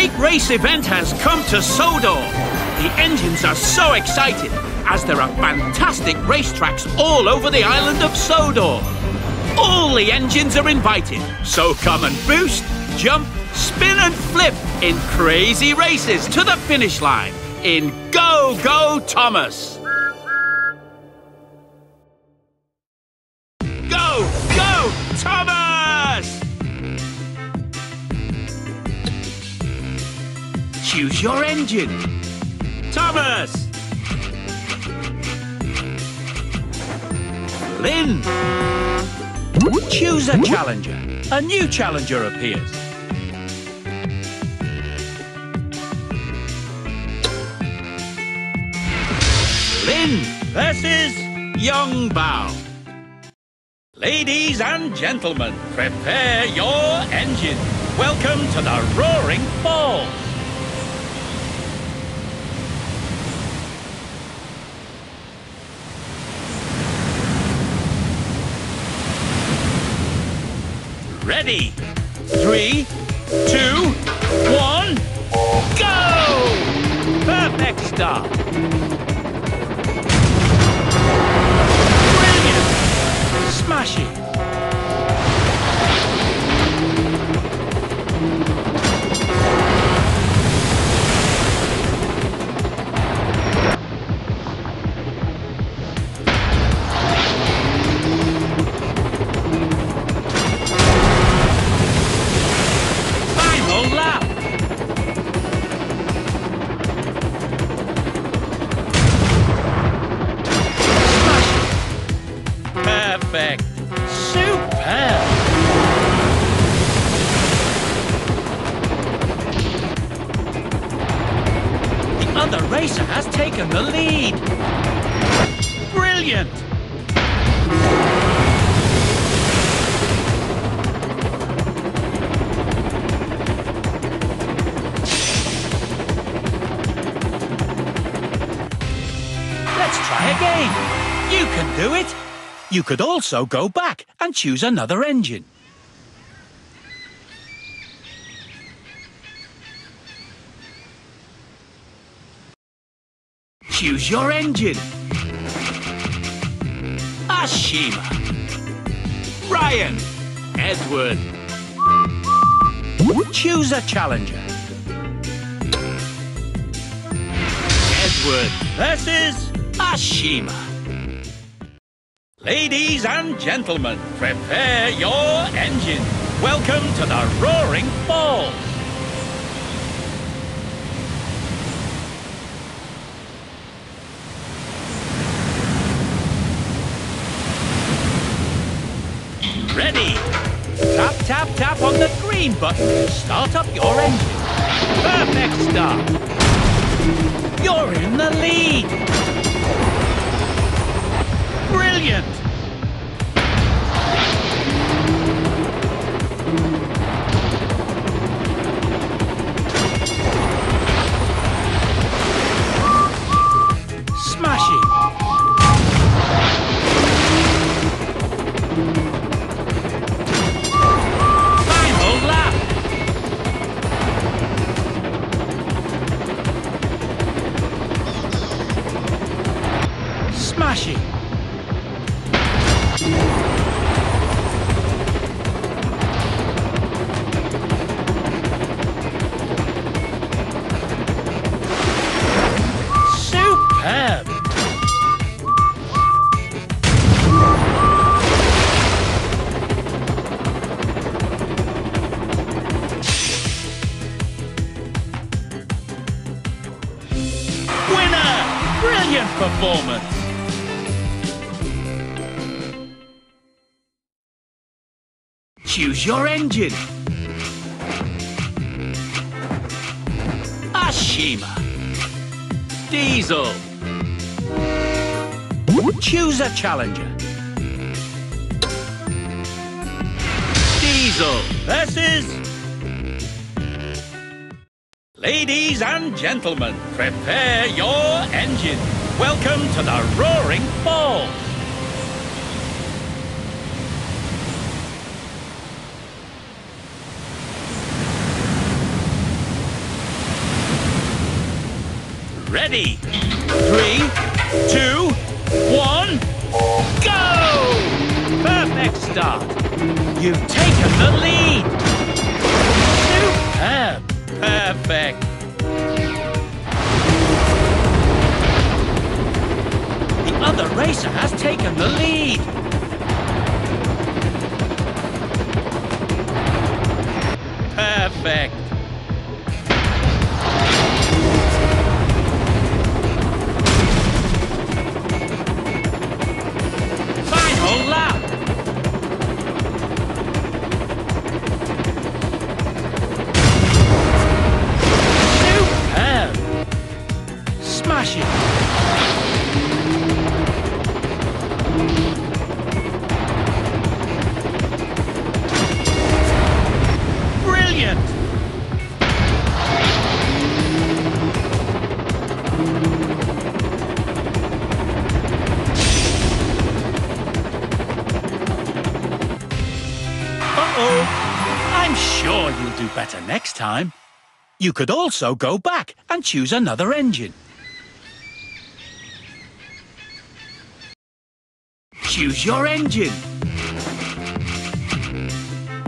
great race event has come to Sodor. The engines are so excited as there are fantastic racetracks all over the island of Sodor. All the engines are invited, so come and boost, jump, spin and flip in crazy races to the finish line in Go Go Thomas. Choose your engine. Thomas! Flynn! Choose a challenger. A new challenger appears. Flynn versus Yong Bao. Ladies and gentlemen, prepare your engine. Welcome to the Roaring Falls. Ready? Three, two, one, The racer has taken the lead! Brilliant! Let's try again. You can do it. You could also go back and choose another engine. Choose your engine. Ashima. Ryan. Edward. Choose a challenger. Edward versus Ashima. Ladies and gentlemen, prepare your engine. Welcome to the Roaring Falls. Ready? Tap, tap, on the green button to start up your engine. Perfect start. You're in the lead. Brilliant! Superb! Winner! Brilliant performance! Choose your engine. Ashima. Diesel. Choose a challenger. Diesel versus... Ladies and gentlemen, prepare your engine. Welcome to the Roaring Falls. Ready? Three, two, one, go! Perfect start. You've taken the lead. Superb. Perfect. The other racer has taken the lead. Perfect. Uh-oh! I'm sure you'll do better next time. You could also go back and choose another engine. Choose your engine.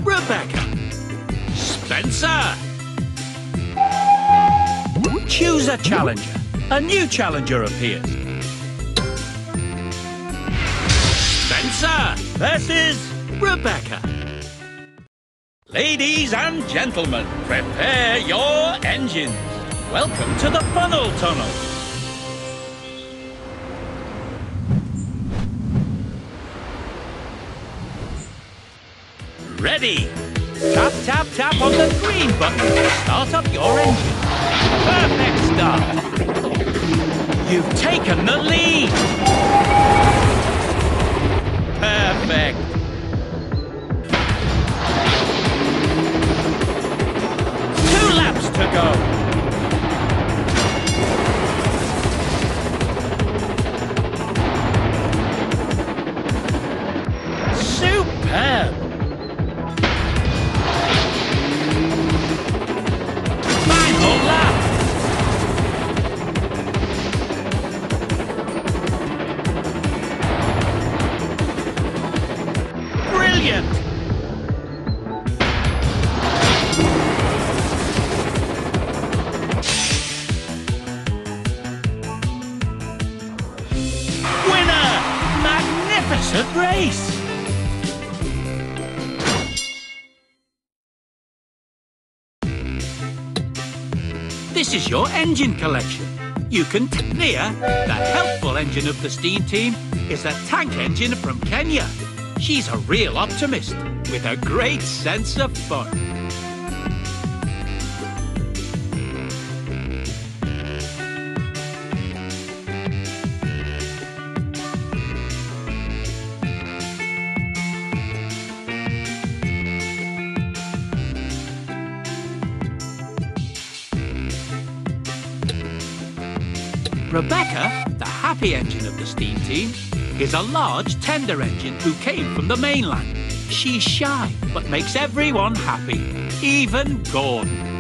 Rebecca. Spencer. Choose a challenger. A new challenger appears. Spencer versus Rebecca. Ladies and gentlemen, prepare your engines. Welcome to the funnel tunnel. Ready? Tap, tap, tap on the green button to start up your engine. Perfect start. You've taken the lead. Perfect. Magnificent race! This is your engine collection. You can clear the helpful engine of the steam team is a tank engine from Kenya. She's a real optimist with a great sense of fun. Rebecca, the happy engine of the steam team, is a large tender engine who came from the mainland. She's shy, but makes everyone happy, even Gordon.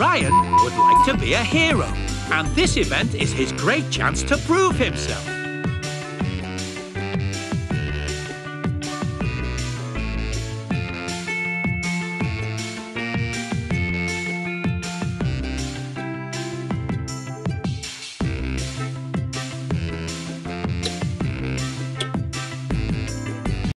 Ryan would like to be a hero, and this event is his great chance to prove himself.